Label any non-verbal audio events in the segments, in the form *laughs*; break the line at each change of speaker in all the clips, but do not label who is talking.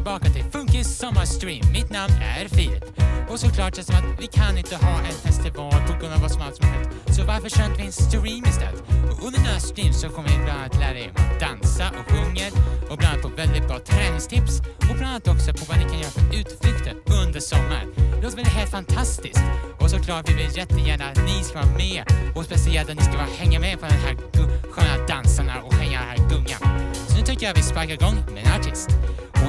tillbaka till Funkis sommarstream. Mitt namn är Filip. Och såklart det som att vi kan inte ha en festival på grund av vad som allt som har hänt. Så varför kör inte vi en stream istället? Och under den här stream så kommer vi bland annat lära er om att dansa och sjunga och bland annat få väldigt bra träningstips och bland annat också på vad ni kan göra för utflykter under sommaren. Det låter väl helt fantastiskt? Och såklart vi vill jättegärna att ni ska vara med och speciellt att ni ska vara, hänga med på den här sköna dansarna och hänga här gungan. Så nu tycker jag vi sparkar igång med en artist.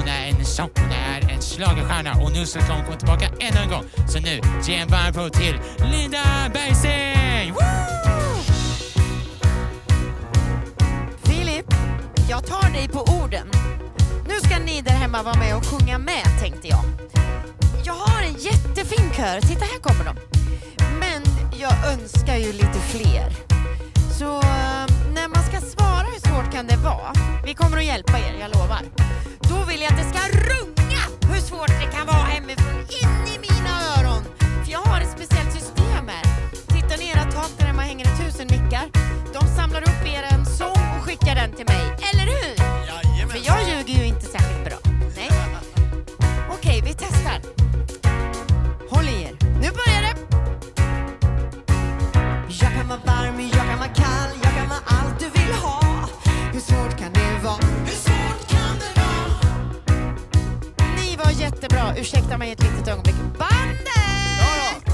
Hon är en sång, hon är en schlagerstjärna och nu ska hon komma tillbaka ännu en gång. Så nu, ge en varm applåd till Linda Bergsing!
Filip, jag tar dig på orden. Nu ska ni där hemma vara med och sjunga med, tänkte jag. Jag har en jättefin kör, titta här kommer de. Men jag önskar ju lite fler. Så eh, när man ska svara hur svårt kan det vara? Vi kommer att hjälpa er, jag lovar. Då vill jag att det ska runga hur svårt det kan vara hemifrån, in i mina öron. För jag har ett speciellt system här. Tittar ni i era tak där hemma hänger det tusen mickar. De samlar upp er en sång och skickar den till mig, mig ett litet ögonblick. Bandet!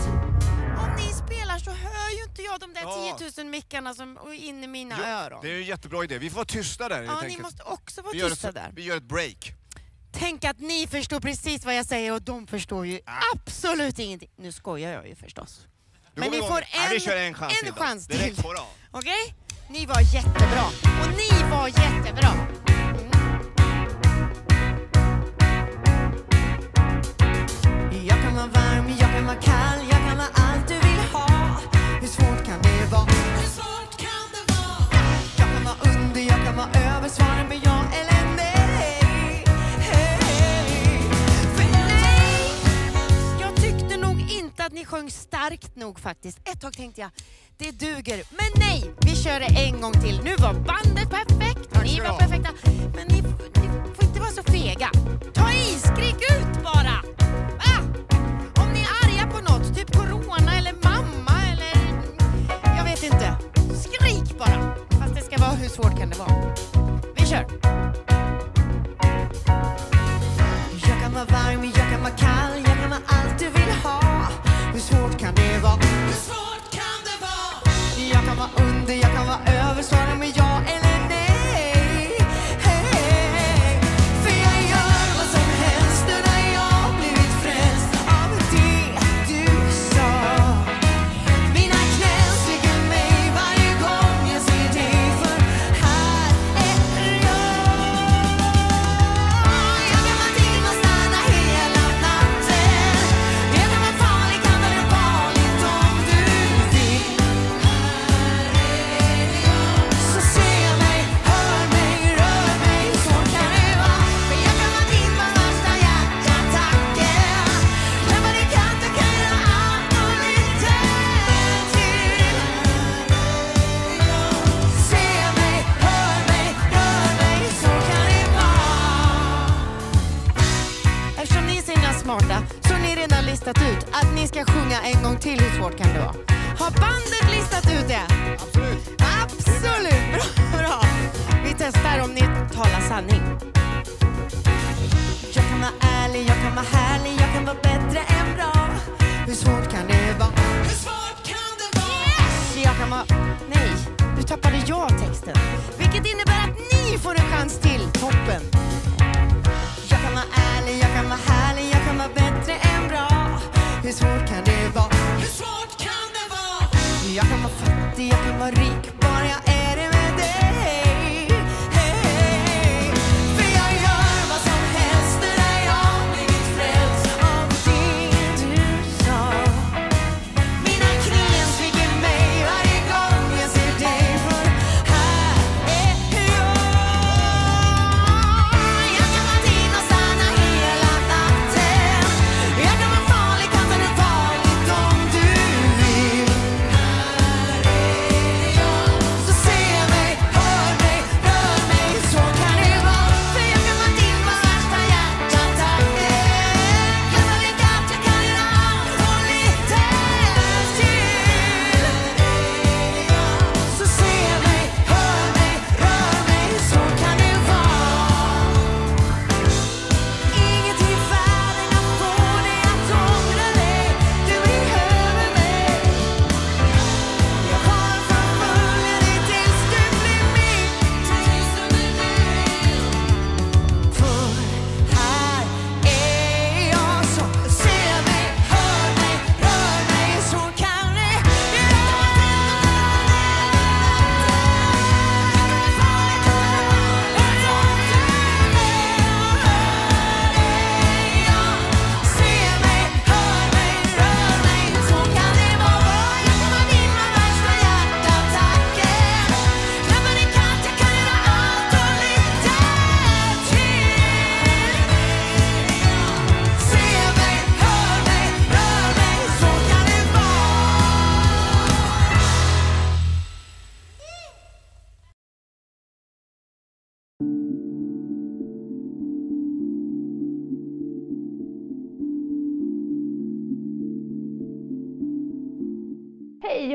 Om ni spelar så hör ju inte jag de där
Ja.
10 000 mickarna som och in i mina öron.
Det är en jättebra idé. Vi får vara tysta där
Ja, ni måste också vara
vi,
tysta
ett,
där.
vi gör ett break.
Tänk att ni förstår precis vad jag säger och de förstår ju
Ah.
absolut ingenting. Nu skojar jag ju förstås.
Nu
Men ni får
Ja,
en-
kör en chans
en chans till. Okej? Ni var jättebra. Och ni var jättebra. Vara varm, jag kan vara kall, jag kan vara allt du vill ha. Hur svårt kan det vara? Hur svårt kan det vara? Jag kan vara under, jag kan vara över. Svaren blir ja eller nej. Hey. För nej, jag tyckte nog inte att ni sjöng starkt nog faktiskt. Ett tag tänkte jag, det duger. Men nej, vi kör det en gång till. Nu var bandet perfekt, ni var perfekta. Men ni, ni får inte vara så fega. Svårt kan det vara.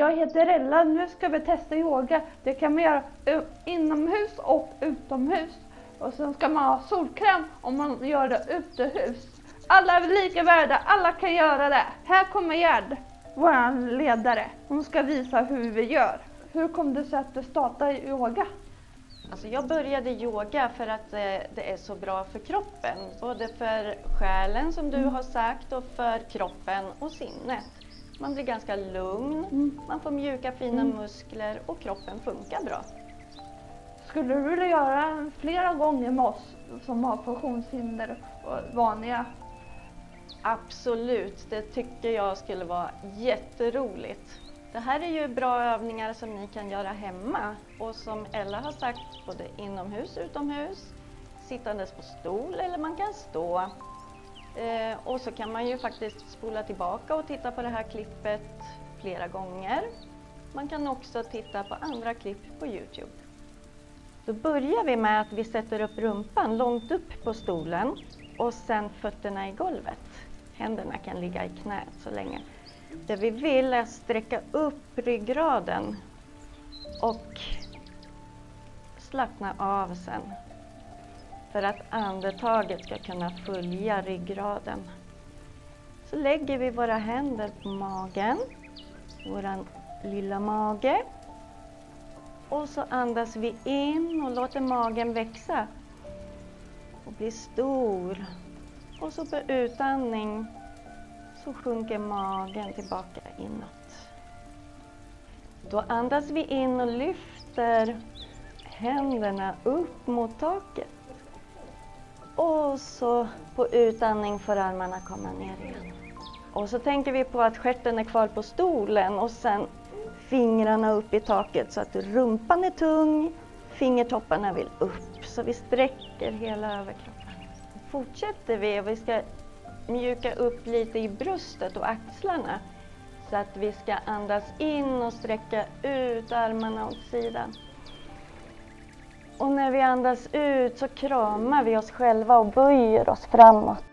Jag
heter Ella. Nu ska vi testa yoga. Det kan man göra u- inomhus och utomhus. Och sen ska man ha solkräm om man gör det utomhus. Alla är lika värda, alla kan göra det. Här kommer Gerd, vår ledare. Hon ska visa hur vi gör. Hur kom det sig att du startade yoga?
Alltså jag började yoga för att eh, det är så bra för kroppen. Både för själen som du har sagt och för kroppen och sinnet. Man blir ganska lugn, man får mjuka fina muskler och kroppen funkar bra.
Skulle du vilja göra flera gånger med oss som har funktionshinder och vanliga?
Absolut, det tycker jag skulle vara jätteroligt. Det här är ju bra övningar som ni kan göra hemma och som Ella har sagt både inomhus, utomhus, sittandes på stol eller man kan stå. Eh, och så kan man ju faktiskt spola tillbaka och titta på det här klippet flera gånger. Man kan också titta på andra klipp på Youtube. Då börjar vi med att vi sätter upp rumpan långt upp på stolen och sen fötterna i golvet. Händerna kan ligga i knät så länge. Det vi vill är att sträcka upp ryggraden och slappna av sen. För att andetaget ska kunna följa ryggraden. Så lägger vi våra händer på magen, våran lilla mage. Och så andas vi in och låter magen växa och bli stor. Och så på utandning så sjunker magen tillbaka inåt. Då andas vi in och lyfter händerna upp mot taket. Och så på utandning får armarna komma ner igen. Och så tänker vi på att stjärten är kvar på stolen och sen fingrarna upp i taket så att rumpan är tung, fingertopparna vill upp. Så vi sträcker hela överkroppen. Fortsätter vi och vi ska mjuka upp lite i bröstet och axlarna. Så att vi ska andas in och sträcka ut armarna åt sidan. Och när vi andas ut så kramar vi oss själva och böjer oss framåt.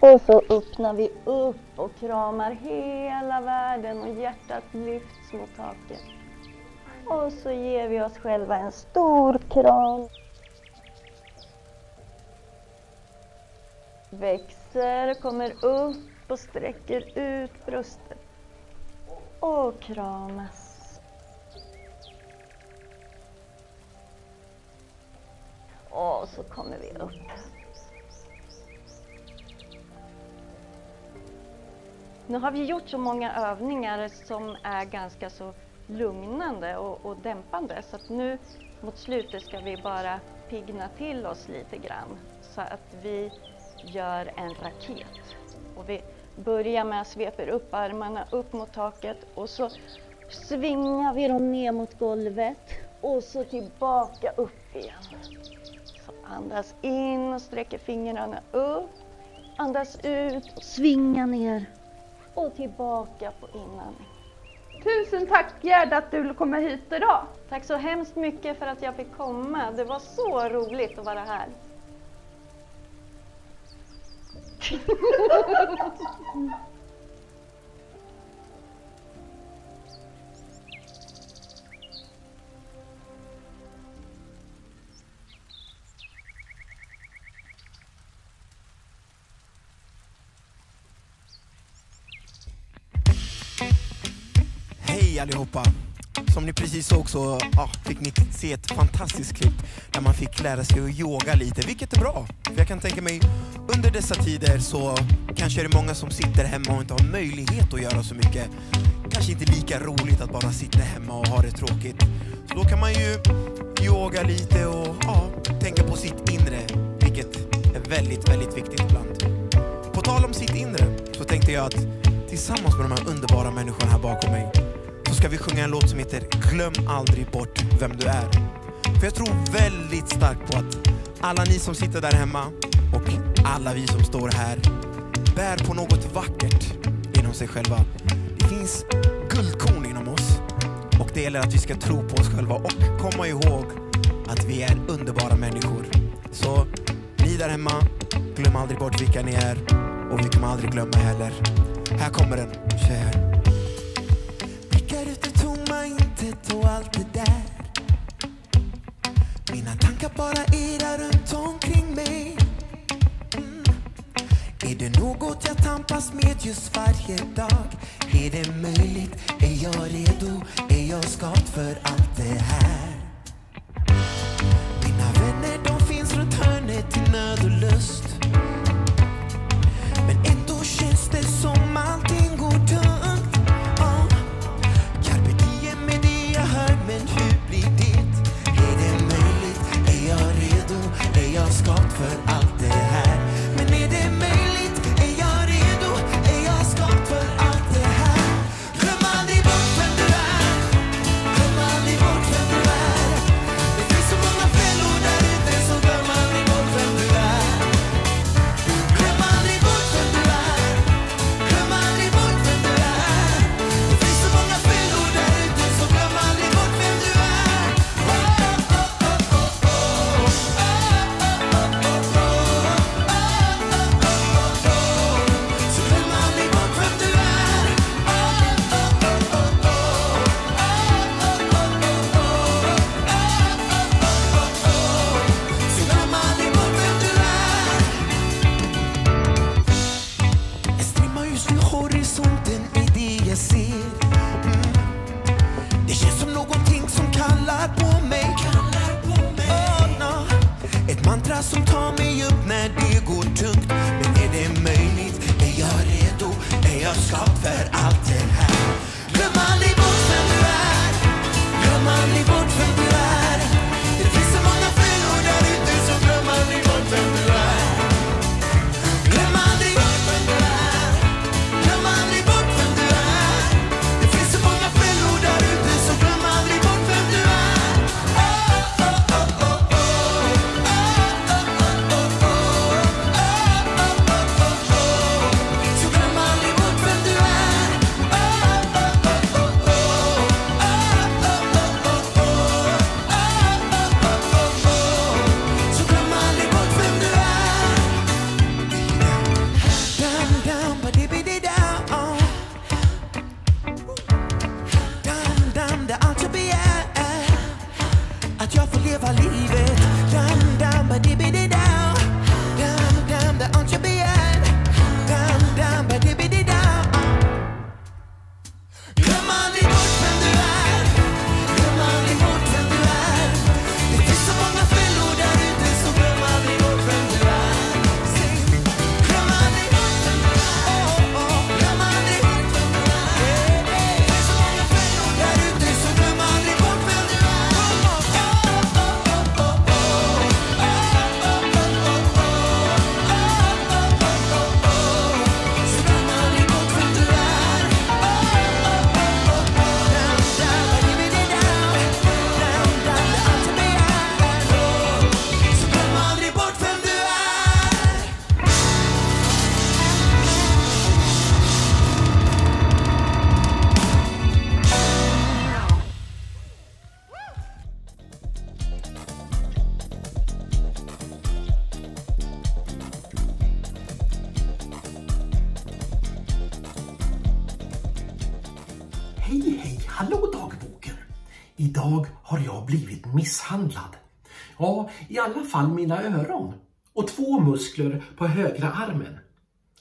Och så öppnar vi upp och kramar hela världen och hjärtat lyfts mot taket. Och så ger vi oss själva en stor kram. Växer, kommer upp och sträcker ut bröstet. Och kramas. Och så kommer vi upp. Nu har vi gjort så många övningar som är ganska så lugnande och, och dämpande så att nu mot slutet ska vi bara pigna till oss lite grann så att vi gör en raket. Och vi börjar med att svepa upp armarna upp mot taket och så svingar vi dem ner mot golvet och så tillbaka upp igen. Andas in och sträcker fingrarna upp. Andas ut och svinga ner och tillbaka på inandning.
Tusen tack Gerd att du ville komma hit idag.
Tack så hemskt mycket för att jag fick komma. Det var så roligt att vara här. *laughs*
allihopa! Som ni precis såg så ja, fick ni se ett fantastiskt klipp där man fick lära sig att yoga lite, vilket är bra. För jag kan tänka mig, under dessa tider så kanske är det många som sitter hemma och inte har möjlighet att göra så mycket. Kanske inte lika roligt att bara sitta hemma och ha det tråkigt. Så då kan man ju yoga lite och ja, tänka på sitt inre, vilket är väldigt, väldigt viktigt ibland. På tal om sitt inre så tänkte jag att tillsammans med de här underbara människorna här bakom mig så ska vi sjunga en låt som heter Glöm aldrig bort vem du är. För jag tror väldigt starkt på att alla ni som sitter där hemma och alla vi som står här bär på något vackert inom sig själva. Det finns guldkorn inom oss och det gäller att vi ska tro på oss själva och komma ihåg att vi är underbara människor. Så ni där hemma, glöm aldrig bort vilka ni är och vi kommer aldrig glömma heller. Här kommer den, tjejer. allt det där Mina tankar bara irrar runt omkring mig mm. Är det något jag tampas med just varje dag? Är det möjligt? Är jag redo? Är jag skapt för allt det här?
fall mina öron och två muskler på högra armen.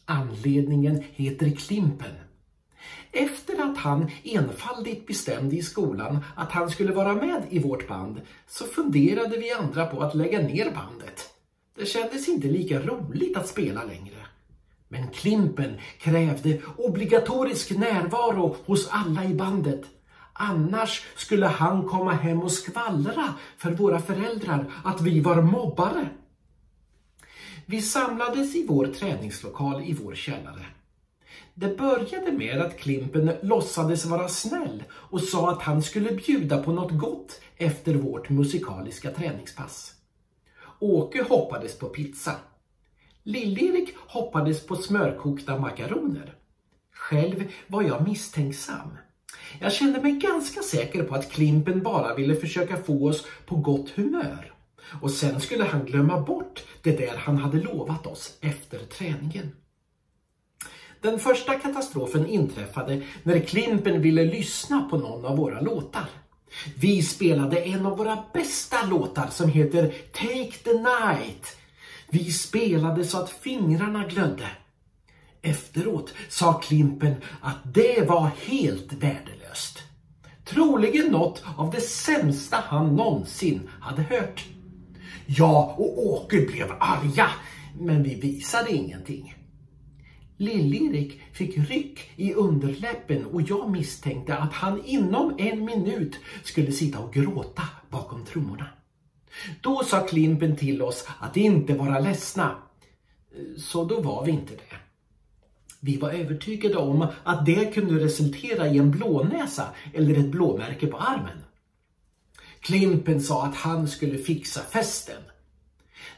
Anledningen heter Klimpen. Efter att han enfaldigt bestämde i skolan att han skulle vara med i vårt band så funderade vi andra på att lägga ner bandet. Det kändes inte lika roligt att spela längre. Men Klimpen krävde obligatorisk närvaro hos alla i bandet Annars skulle han komma hem och skvallra för våra föräldrar att vi var mobbare. Vi samlades i vår träningslokal i vår källare. Det började med att Klimpen låtsades vara snäll och sa att han skulle bjuda på något gott efter vårt musikaliska träningspass. Åke hoppades på pizza. Lill-Erik hoppades på smörkokta makaroner. Själv var jag misstänksam. Jag kände mig ganska säker på att Klimpen bara ville försöka få oss på gott humör. Och sen skulle han glömma bort det där han hade lovat oss efter träningen. Den första katastrofen inträffade när Klimpen ville lyssna på någon av våra låtar. Vi spelade en av våra bästa låtar som heter Take the Night. Vi spelade så att fingrarna glödde. Efteråt sa Klimpen att det var helt värdelöst. Troligen något av det sämsta han någonsin hade hört. Jag och Åke blev arga, men vi visade ingenting. Lill-Erik fick ryck i underläppen och jag misstänkte att han inom en minut skulle sitta och gråta bakom trummorna. Då sa Klimpen till oss att inte vara ledsna. Så då var vi inte det. Vi var övertygade om att det kunde resultera i en blånäsa eller ett blåmärke på armen. Klimpen sa att han skulle fixa festen.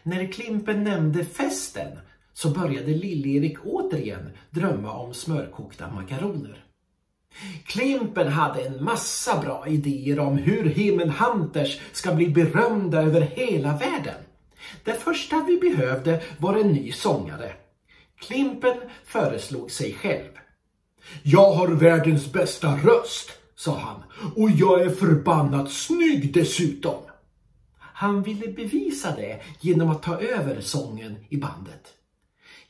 När Klimpen nämnde festen så började Lill-Erik återigen drömma om smörkokta makaroner. Klimpen hade en massa bra idéer om hur Himmel Hunters ska bli berömda över hela världen. Det första vi behövde var en ny sångare. Klimpen föreslog sig själv. Jag har världens bästa röst, sa han, och jag är förbannat snygg dessutom. Han ville bevisa det genom att ta över sången i bandet.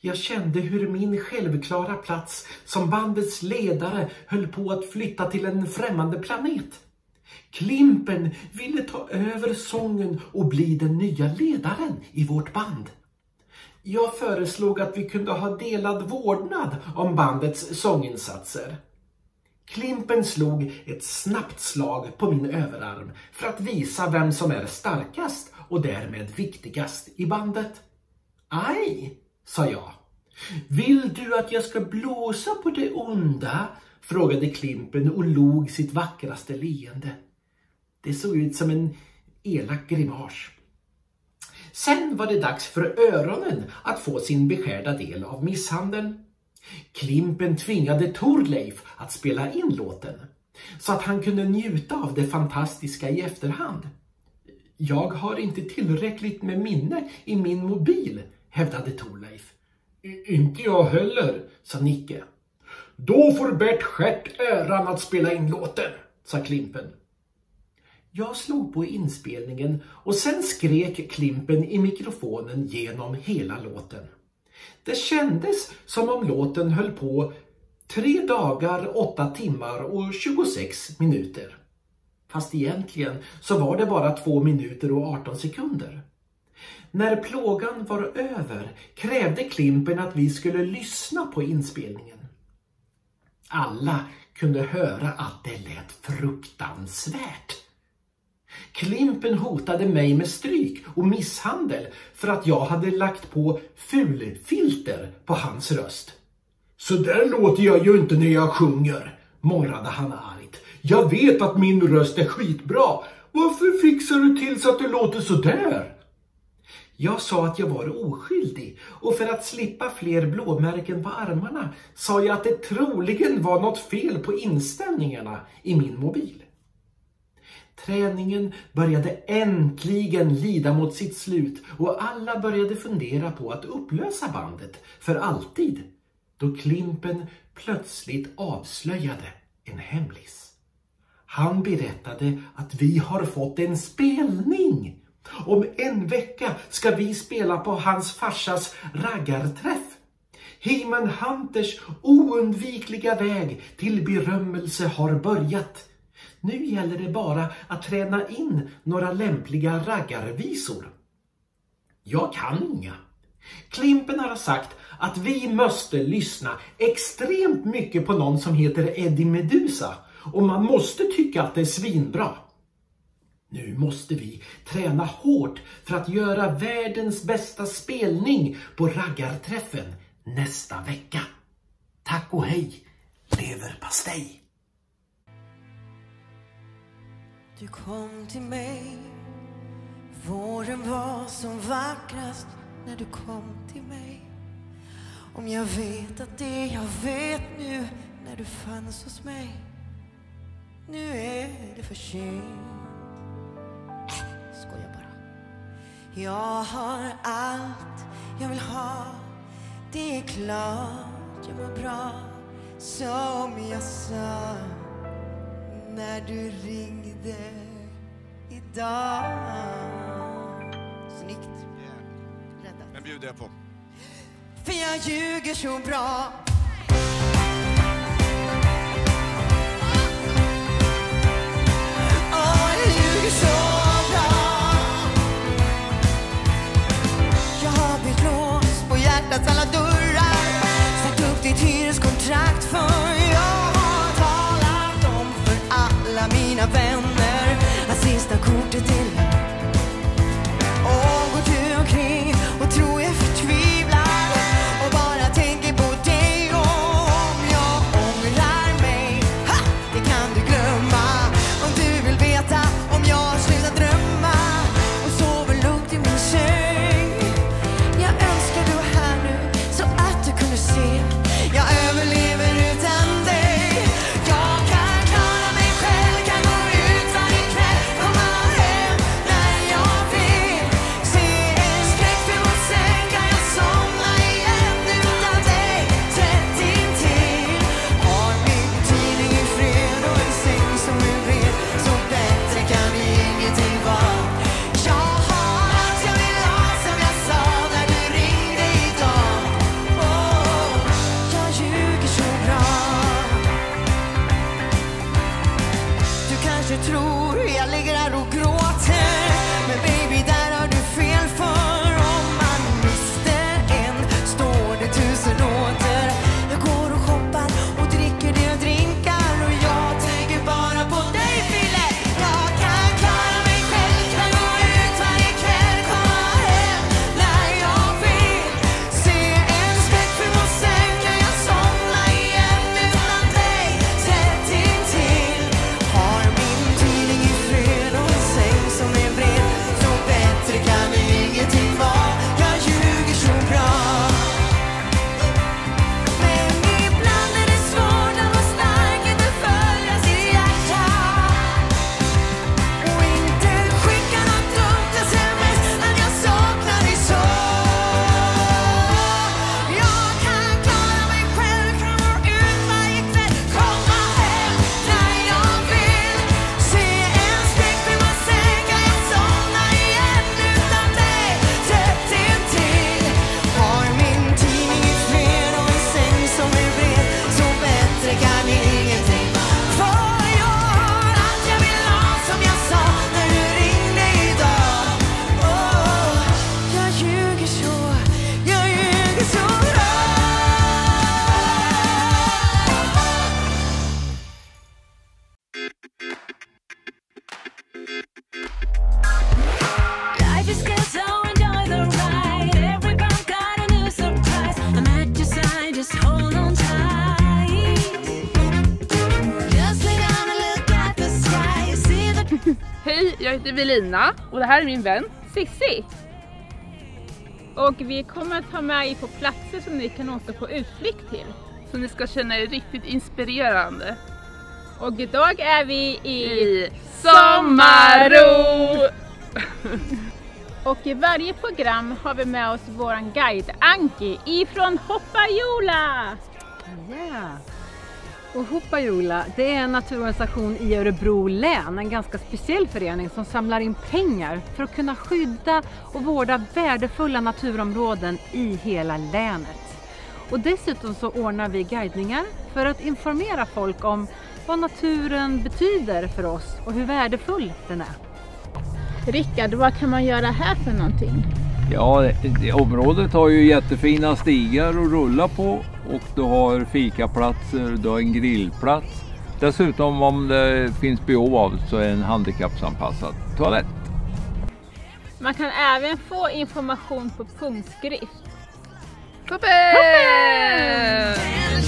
Jag kände hur min självklara plats som bandets ledare höll på att flytta till en främmande planet. Klimpen ville ta över sången och bli den nya ledaren i vårt band. Jag föreslog att vi kunde ha delad vårdnad om bandets sånginsatser. Klimpen slog ett snabbt slag på min överarm för att visa vem som är starkast och därmed viktigast i bandet. Aj, sa jag. Vill du att jag ska blåsa på det onda? frågade Klimpen och log sitt vackraste leende. Det såg ut som en elak grimas. Sen var det dags för öronen att få sin beskärda del av misshandeln. Klimpen tvingade Torleif att spela in låten så att han kunde njuta av det fantastiska i efterhand. Jag har inte tillräckligt med minne i min mobil, hävdade Torleif. Inte jag heller, sa Nicke. Då får Bert Stjärt äran att spela in låten, sa Klimpen. Jag slog på inspelningen och sen skrek Klimpen i mikrofonen genom hela låten. Det kändes som om låten höll på tre dagar, åtta timmar och 26 minuter. Fast egentligen så var det bara två minuter och 18 sekunder. När plågan var över krävde Klimpen att vi skulle lyssna på inspelningen. Alla kunde höra att det lät fruktansvärt. Klimpen hotade mig med stryk och misshandel för att jag hade lagt på fulfilter på hans röst. Så där låter jag ju inte när jag sjunger, morrade han argt. Jag vet att min röst är skitbra. Varför fixar du till så att det låter så där? Jag sa att jag var oskyldig och för att slippa fler blåmärken på armarna sa jag att det troligen var något fel på inställningarna i min mobil. Träningen började äntligen lida mot sitt slut och alla började fundera på att upplösa bandet för alltid då Klimpen plötsligt avslöjade en hemlis. Han berättade att vi har fått en spelning om en vecka ska vi spela på hans farsas raggarträff. Heman Hunters oundvikliga väg till berömmelse har börjat. Nu gäller det bara att träna in några lämpliga raggarvisor. Jag kan inga. Klimpen har sagt att vi måste lyssna extremt mycket på någon som heter Eddie Medusa och man måste tycka att det är svinbra. Nu måste vi träna hårt för att göra världens bästa spelning på raggarträffen nästa vecka. Tack och hej, leverpastej!
Du kom till mig Våren var som vackrast när du kom till mig Om jag vet att det jag vet nu när du fanns hos mig Nu är det för sent. Äh, bara. Jag har allt jag vill ha. Det är klart jag mår bra. Som jag sa när du ringde idag. Snyggt. Räddat.
Den bjuder jag på.
För jag ljuger så bra. Åh, jag ljuger så bra. Jag har bytt lås på hjärtats alla dörrar. Sagt upp ditt hyreskontrakt för jag har talat om för alla mina vänner att sista
Heter Velina och det här är min vän Sissi. Och vi kommer att ta med er på platser som ni kan åka på utflykt till. Så ni ska känna er riktigt inspirerande. Och idag är vi i, Sommarro! *laughs* och i varje program har vi med oss våran guide Anki ifrån Hoppajola!
Ja. Och Hopajola, det är en naturorganisation i Örebro län, en ganska speciell förening som samlar in pengar för att kunna skydda och vårda värdefulla naturområden i hela länet. Och dessutom så ordnar vi guidningar för att informera folk om vad naturen betyder för oss och hur värdefull den är.
Rickard, vad kan man göra här för någonting?
Ja, det- det, området har ju jättefina stigar att rulla på och du har fikaplatser, du har en grillplats. Dessutom om det finns behov av så är en handikappsanpassad toalett.
Man kan även få information på punktskrift. Toppen!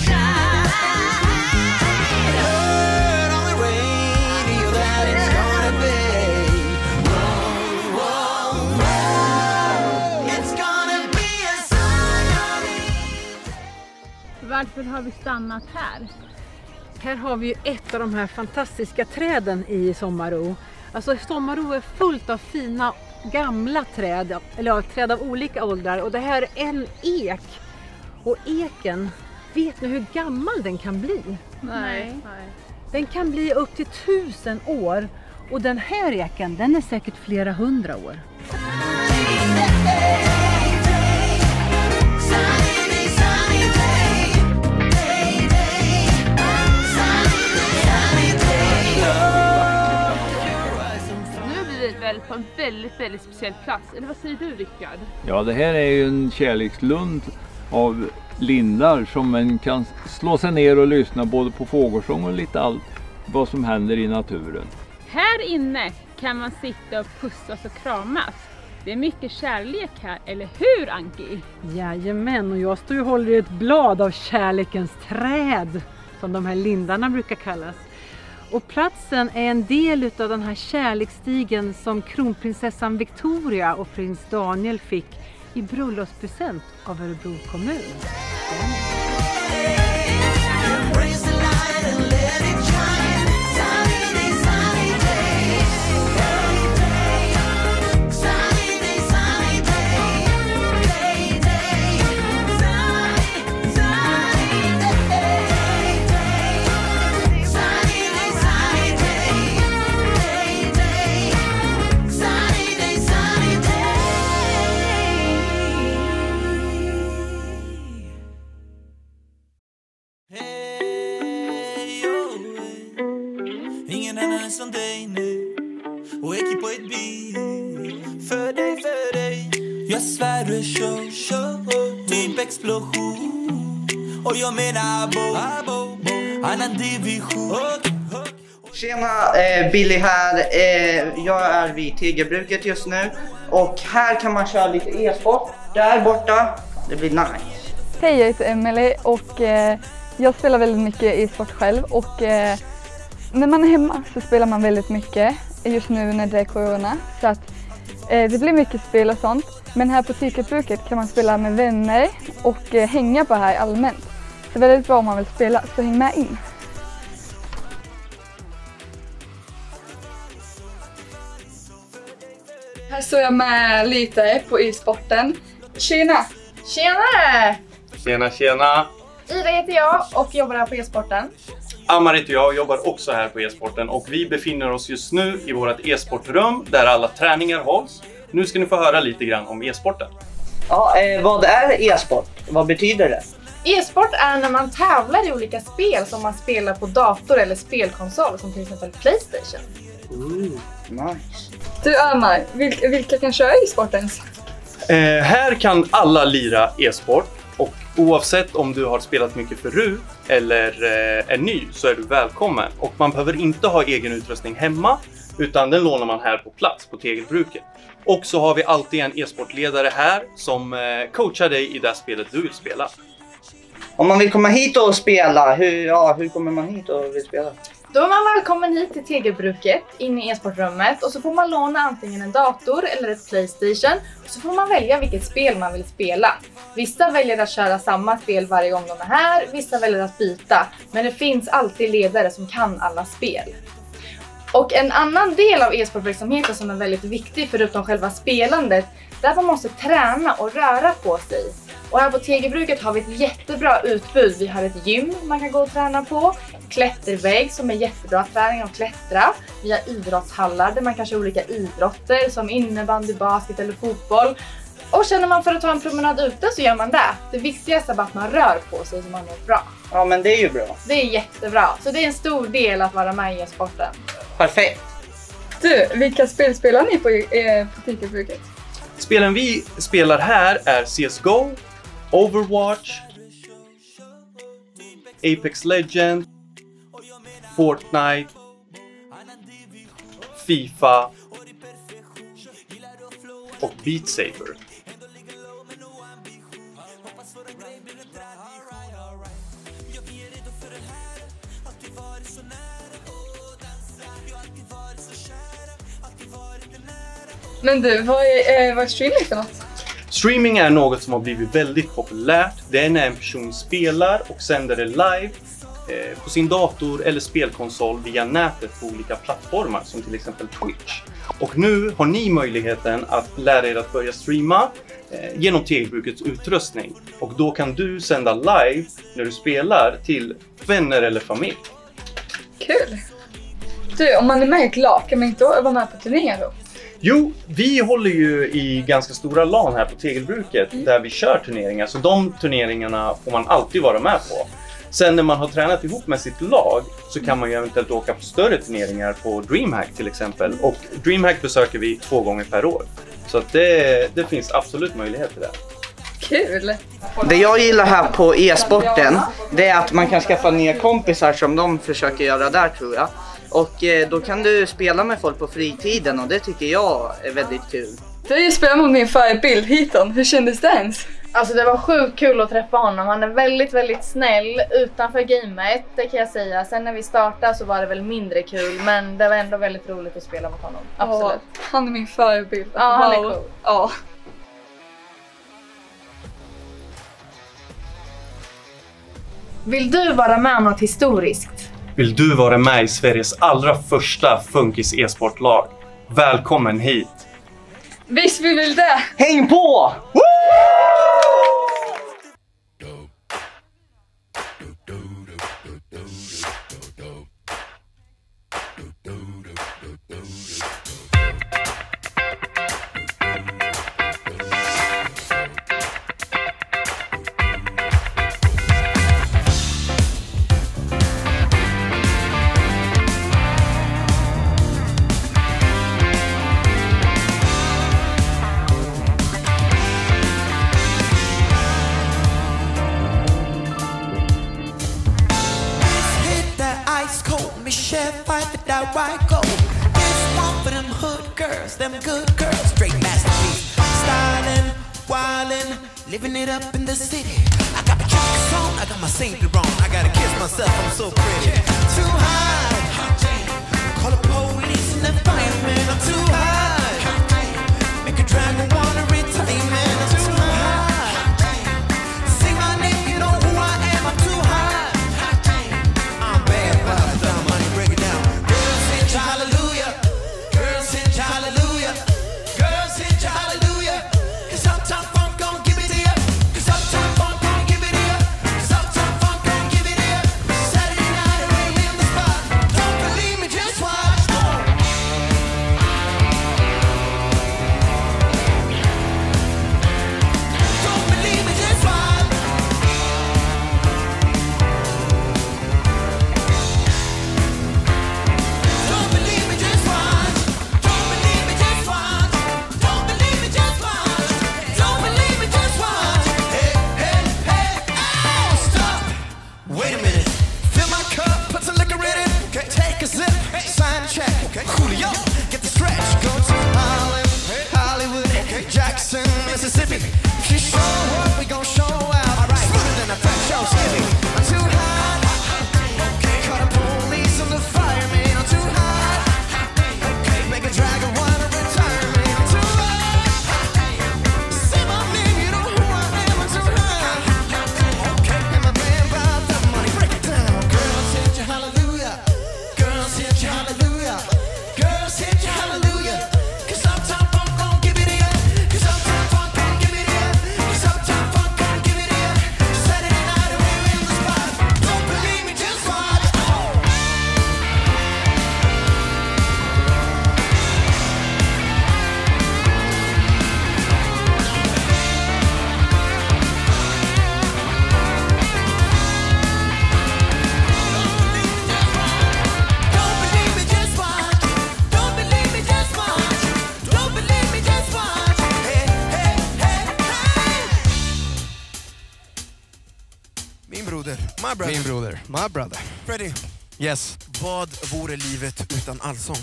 Heard
Varför har vi stannat här?
Här har vi ju ett av de här fantastiska träden i Sommaro. Alltså Sommaro är fullt av fina gamla träd, eller ja, träd av olika åldrar och det här är en ek. Och eken, vet ni hur gammal den kan bli?
Nej.
Den kan bli upp till tusen år och den här eken den är säkert flera hundra år.
Väl på en väldigt, väldigt speciell plats. Eller vad säger du Rickard?
Ja, det här är ju en kärlekslund av lindar som man kan slå sig ner och lyssna både på fågelsång och lite allt vad som händer i naturen.
Här inne kan man sitta och pussas och kramas. Det är mycket kärlek här, eller hur Anki?
Jajamän, och jag står och håller i ett blad av kärlekens träd, som de här lindarna brukar kallas. Och platsen är en del utav den här kärleksstigen som kronprinsessan Victoria och prins Daniel fick i bröllopspresent av Örebro kommun.
Menar abo, abo Annan division
Tjena, eh, Billy här. Eh, jag är vid Tegelbruket just nu och här kan man köra lite e-sport. Där borta, det blir nice.
Hej, jag heter Emelie och eh, jag spelar väldigt mycket e-sport själv och eh, när man är hemma så spelar man väldigt mycket just nu när det är corona. Så att eh, det blir mycket spel och sånt. Men här på Tegelbruket kan man spela med vänner och eh, hänga på här allmänt. Så väldigt bra om man vill spela, så häng med in. Här står jag med lite på e-sporten. Tjena!
Tjenare!
Tjena, tjena!
Ida heter jag och jobbar här på e-sporten.
Ammar heter jag och jobbar också här på e-sporten och vi befinner oss just nu i vårt e-sportrum där alla träningar hålls. Nu ska ni få höra lite grann om e-sporten.
Ja, eh, vad är e-sport? Vad betyder det?
E-sport är när man tävlar i olika spel som man spelar på dator eller spelkonsol som till exempel Playstation.
Ooh, nice.
Du Amar, vilka, vilka kan köra e-sport ens?
Eh, här kan alla lira e-sport och oavsett om du har spelat mycket förut eller eh, är ny så är du välkommen. Och man behöver inte ha egen utrustning hemma utan den lånar man här på plats på Tegelbruket. Och så har vi alltid en e-sportledare här som eh, coachar dig i det spelet du vill spela.
Om man vill komma hit och spela, hur, ja, hur kommer man hit och vill spela?
Då är man välkommen hit till Tegelbruket, in i e-sportrummet och så får man låna antingen en dator eller ett Playstation och så får man välja vilket spel man vill spela. Vissa väljer att köra samma spel varje gång de är här, vissa väljer att byta. Men det finns alltid ledare som kan alla spel. Och en annan del av e-sportverksamheten som är väldigt viktig förutom själva spelandet, man måste träna och röra på sig. Och här på Tegelbruket har vi ett jättebra utbud. Vi har ett gym man kan gå och träna på, klättervägg som är jättebra träning att klättra. Vi har idrottshallar där man kan köra olika idrotter som innebandy, basket eller fotboll. Och känner man för att ta en promenad ute så gör man det. Det viktigaste är bara att man rör på sig så man mår bra.
Ja, men det är ju bra.
Det är jättebra. Så det är en stor del att vara med i e-sporten.
Perfekt.
Du, vilka spel spelar ni på, eh, på Tegelbruket?
Spelen vi spelar här är CSGO, Overwatch, Apex Legend, Fortnite, Fifa och Beat Saber.
Men du, vad är, eh, vad är streaming för något?
Streaming är något som har blivit väldigt populärt. Det är när en person spelar och sänder det live eh, på sin dator eller spelkonsol via nätet på olika plattformar som till exempel Twitch. Och nu har ni möjligheten att lära er att börja streama eh, genom Tegelbrukets utrustning. Och då kan du sända live när du spelar till vänner eller familj.
Kul! Du, om man är med i ett lag, kan man inte vara med på turneringar då?
Jo, vi håller ju i ganska stora LAN här på Tegelbruket där vi kör turneringar. Så de turneringarna får man alltid vara med på. Sen när man har tränat ihop med sitt lag så kan man ju eventuellt åka på större turneringar på DreamHack till exempel. Och DreamHack besöker vi två gånger per år. Så att det, det finns absolut möjlighet till det.
Kul!
Det jag gillar här på e-sporten, det är att man kan skaffa nya kompisar som de försöker göra där tror jag. Och eh, då kan du spela med folk på fritiden och det tycker jag är väldigt kul.
Du har ju spelat mot min förebild Hiton, hur kändes det ens?
Alltså det var sjukt kul att träffa honom. Han är väldigt, väldigt snäll utanför gamet, det kan jag säga. Sen när vi startade så var det väl mindre kul, men det var ändå väldigt roligt att spela mot honom. Absolut.
Ja, han är min förebild.
Ja, han är cool.
Ja.
Vill du vara med om något historiskt?
Vill du vara med i Sveriges allra första Funkis e-sportlag? Välkommen hit!
Visst vi vill det!
Häng på!
Yes.
vad vore livet utan allsång?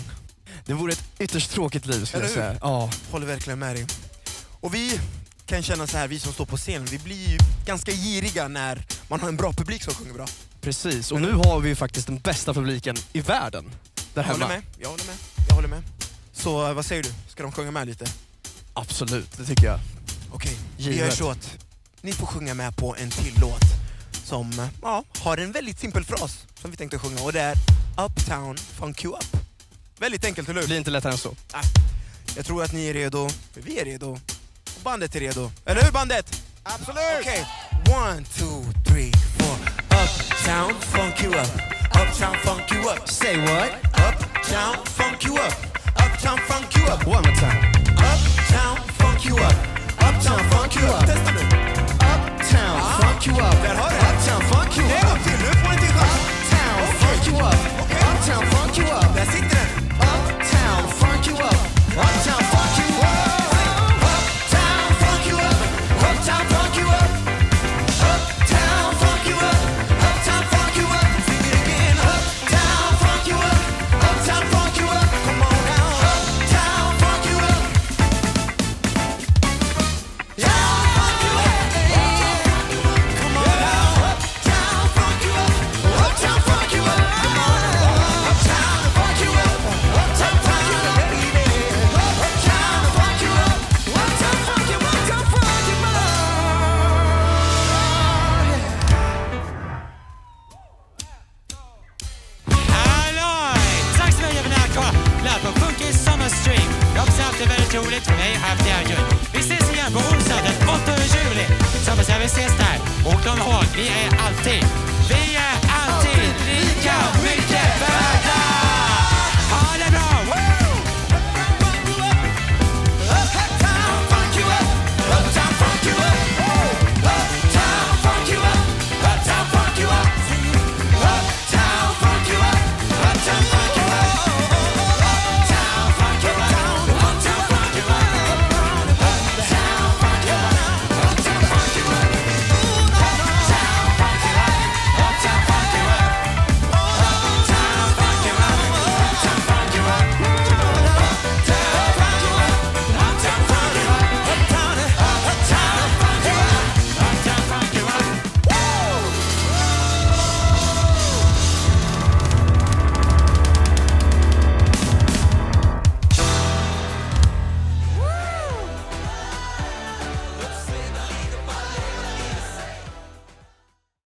Det vore ett ytterst tråkigt liv skulle
Eller
jag
hur?
säga. Ja.
Håller verkligen med dig. Och vi kan känna så här, vi som står på scen, vi blir ju ganska giriga när man har en bra publik som sjunger bra.
Precis, och nu har vi ju faktiskt den bästa publiken i världen. Där
Jag håller med, jag håller med, jag håller med. Så eh, vad säger du, ska de sjunga med lite?
Absolut, det tycker jag.
Okej, vi gör
Givet.
så att ni får sjunga med på en till låt.
Som eh, ja, har en väldigt simpel fras som vi tänkte sjunga och det är Uptown Funk You Up. Väldigt enkelt, eller hur?
Blir inte lättare än så.
Ah, jag tror att ni är redo, vi är redo. Och bandet är redo. Eller hur bandet? Absolut! Okej, one, two, three, four. Uptown Funk You Up. Uptown Funk You Up. Say what? Uptown Funk You Up. Uptown Funk You Up. One more time. Uptown Funk You Up. Uptown Funk You Up. Testa nu. Uptown Funk You Up. Där har du Uptown Funk You Up. En gång till, nu får ni till chans. Uptown Funk You Up. Uptown Funk You Up. Där sitter den. Uptown Funk You Up. Uptown
lyssnar på Funkis Summerstream. Jag hoppas att det väldigt roligt för mig har haft det här kul. Vi ses igen på onsdag den 8 juli. Så hoppas jag vi ses där. Och kom ihåg, vi är alltid, vi är alltid lika mycket värda! Ha det bra!